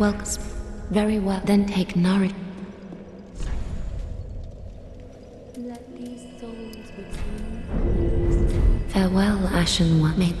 Welcome. Very well. Then take nourish. Let these souls return. Farewell, Ashen One. May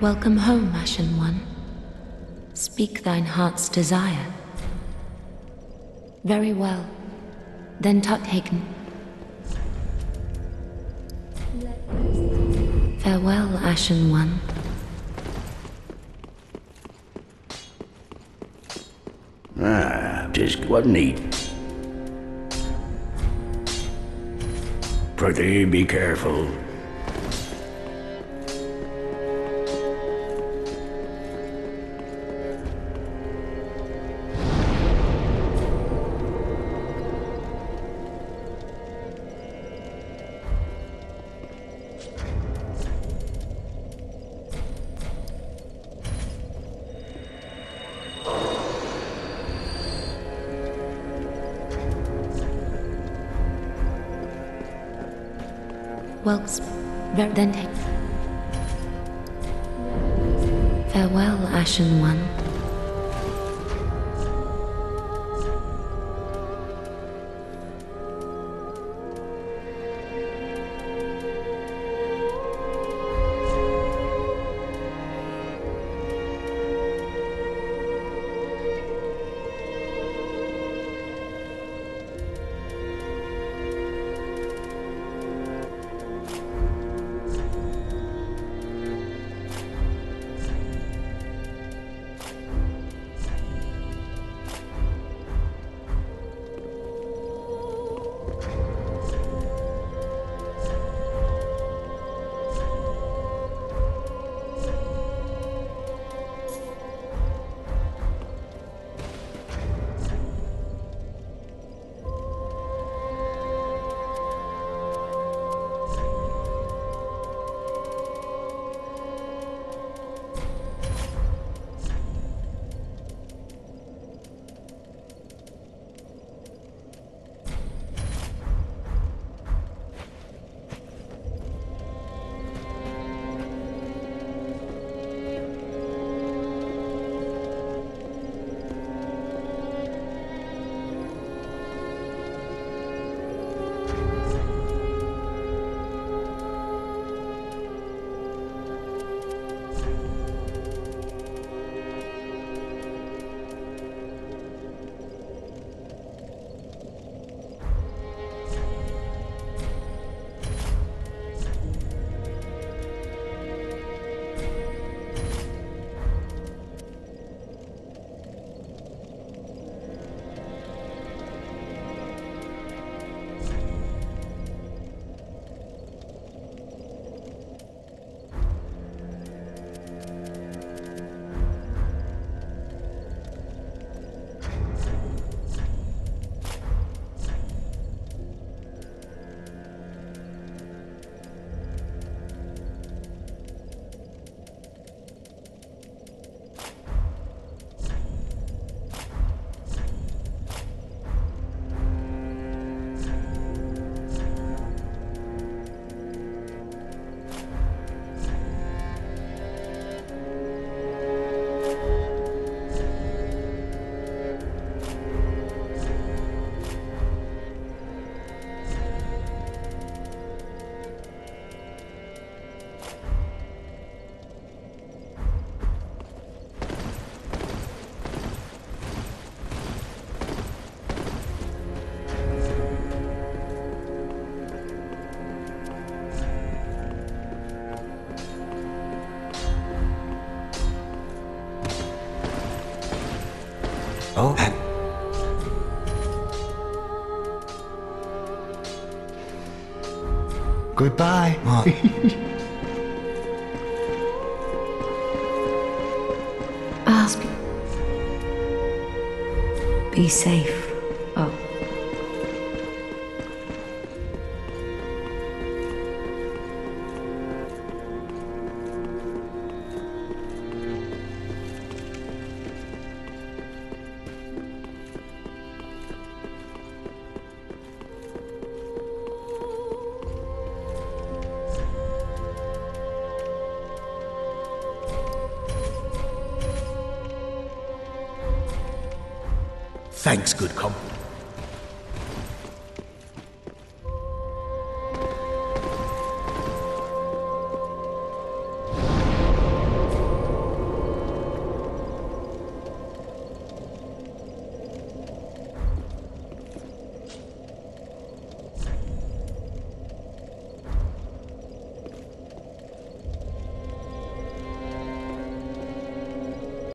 Welcome home, Ashen One. Speak thine heart's desire. Very well. Then Tuthaken. Let Farewell, Ashen One. Ah, just wasn't he? Prithee, be careful. Well, then take. Farewell, Ashen One. Goodbye. uh, Ask. Be safe. Thanks, good.